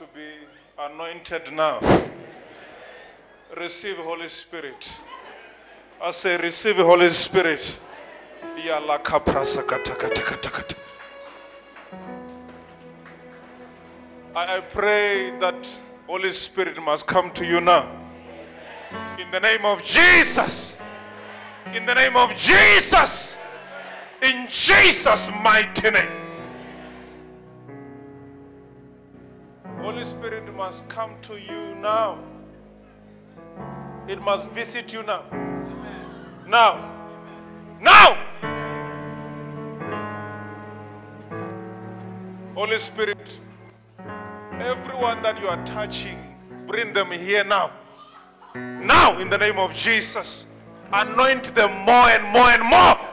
to be anointed now. Receive Holy Spirit. I say, receive Holy Spirit. I pray that Holy Spirit must come to you now. In the name of Jesus. In the name of Jesus. In Jesus' mighty name. Holy Spirit must come to you now. It must visit you now. Now. Now. Holy Spirit, everyone that you are touching, bring them here now. Now, in the name of Jesus, anoint them more and more and more.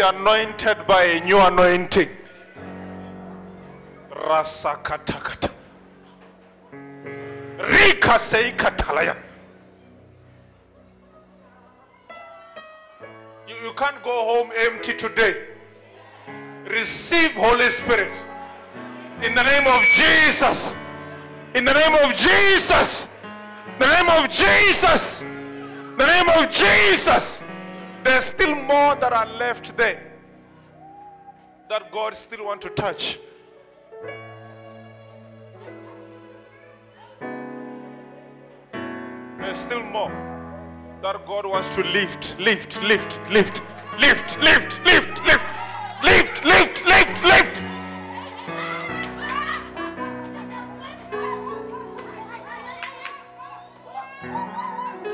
Anointed by a new anointing. Rasakatakata. Rika seikatalaya. You, you can't go home empty today. Receive Holy Spirit. In the name of Jesus. In the name of Jesus. The name of Jesus. The name of Jesus. There's still more that are left there that God still want to touch. There's still more that God wants to lift, lift, lift, lift, lift, lift, lift, lift, lift, lift, lift, lift.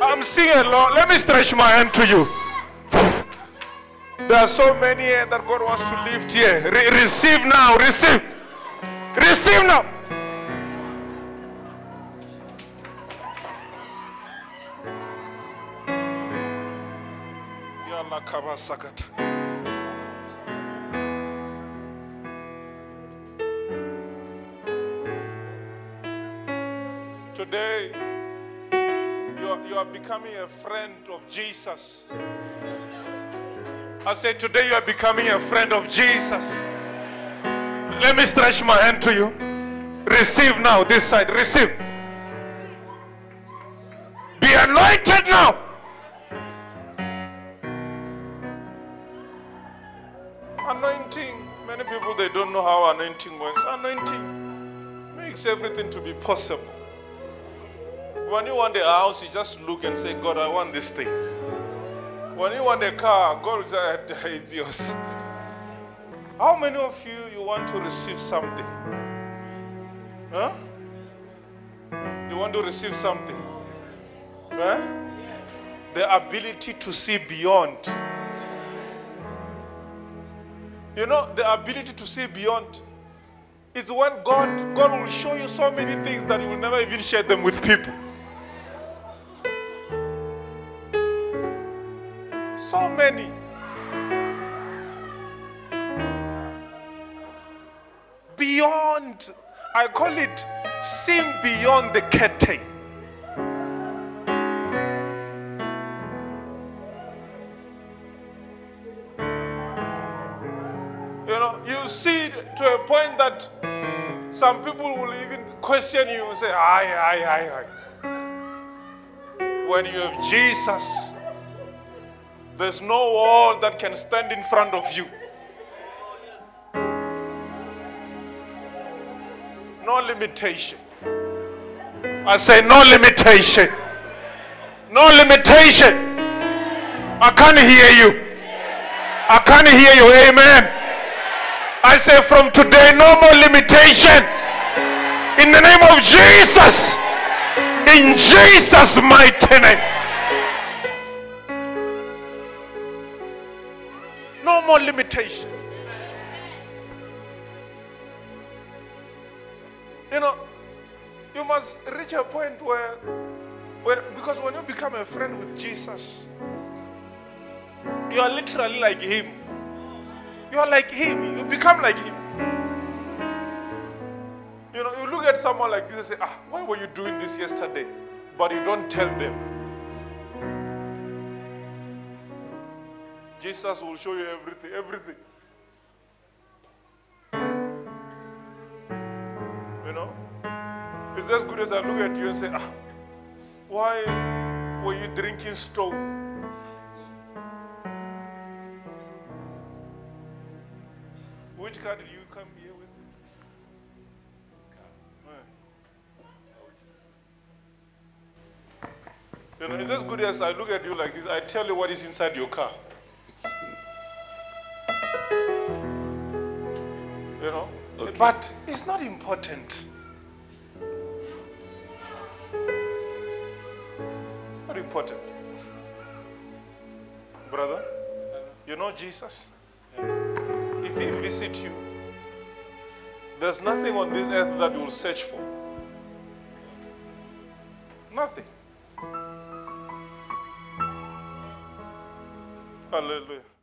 I'm seeing a lot. Let me stretch my hand to you. There are so many here that God wants to lift here. Re- receive now. Receive. Receive now. Today, you are, you are becoming a friend of Jesus. I said, Today you are becoming a friend of Jesus. Let me stretch my hand to you. Receive now, this side. Receive. Be anointed now. Anointing. Many people they don't know how anointing works. Anointing makes everything to be possible. When you want a house, you just look and say, God, I want this thing. When you want a car, God will say, uh, it's yours. How many of you you want to receive something? Huh? You want to receive something? Huh? The ability to see beyond. You know, the ability to see beyond is when God God will show you so many things that you will never even share them with people. So many. Beyond, I call it seeing beyond the curtain. You know, you see to a point that some people will even question you and say, aye, aye, aye, aye. When you have Jesus, there's no wall that can stand in front of you. No limitation. I say, no limitation. No limitation. I can't hear you. I can't hear you. Amen. I say, from today, no more limitation. In the name of Jesus. In Jesus' mighty name. Limitation. You know, you must reach a point where, where, because when you become a friend with Jesus, you are literally like Him. You are like Him. You become like Him. You know, you look at someone like this and say, ah, why were you doing this yesterday? But you don't tell them. Jesus will show you everything, everything. You know? It's as good as I look at you and say, ah, why were you drinking strong? Which car did you come here with? You know, it's as good as I look at you like this, I tell you what is inside your car. But it's not important. It's not important. Brother, you know Jesus? If he visit you, there's nothing on this earth that you will search for. Nothing. Hallelujah.